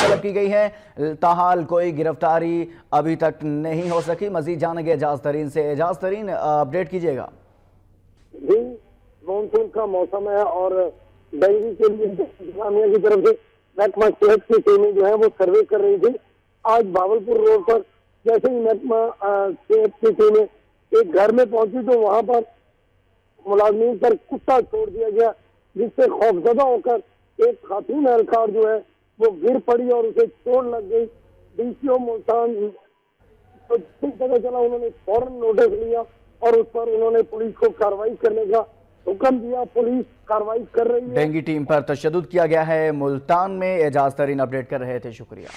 तलब की गई है। ताहाल कोई गिरफ्तारी अभी तक नहीं हो सकी। मजीद जानेंगे एजाज तरीन से। एजाज तरीन, अपडेट कीजिएगा। जी, मानसून का मौसम है और डेंगू के लिए इंतजामिया की तरफ़ से महकमा सेहत की टीमें जो है वो सर्वे कर रही थी। आज भावलपुर रोड पर जैसे ही महकमा सेहत की टीमें एक घर में पहुँची तो वहाँ पर मुलाजमीन पर कुत्ता छोड़ दिया गया, जिससे खौफजदा होकर एक खातून एहलकार जो है वो गिर पड़ी और उसे चोट लग गई। डीसीओ मुल्तान तो ठीक पता चला, उन्होंने फ़ौरन नोटिस लिया और उस पर उन्होंने पुलिस को कार्रवाई करने का हुक्म दिया। पुलिस कार्रवाई कर रही है। डेंगी टीम पर तशद किया गया है। मुल्तान में एजाज तरीन अपडेट कर रहे थे। शुक्रिया।